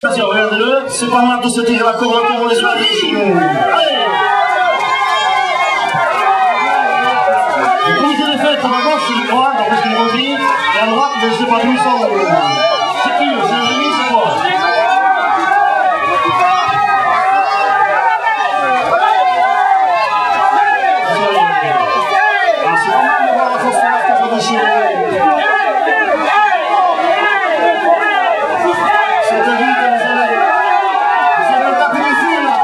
Attention, regardez-le, c'est pas mal de se tirer la corde pour les Allez Vous les fêtes à ma gauche, je crois, dans ce dit, et à droite, je ne sais pas d'où ils sont. C'est qui C'est un génie, c'est quoi Ah, c'est pas mal de voir la force que vous déchirez. C'est à vous que vous allez. Vous allez taper les fils, là.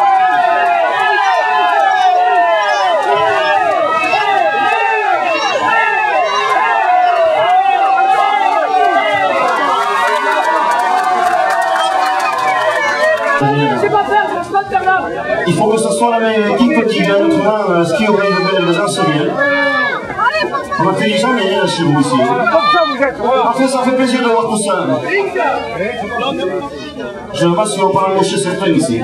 Sais pas faire, je peux pas faire là. Il faut que ce soit la même équipe qui vient autrement, euh, ce qui aurait de les enseigner. On ne fait jamais rien chez vous vous êtes. Enfin, ça fait plaisir de voir tout ça. Je ne sais pas si on peut embaucher certains ici.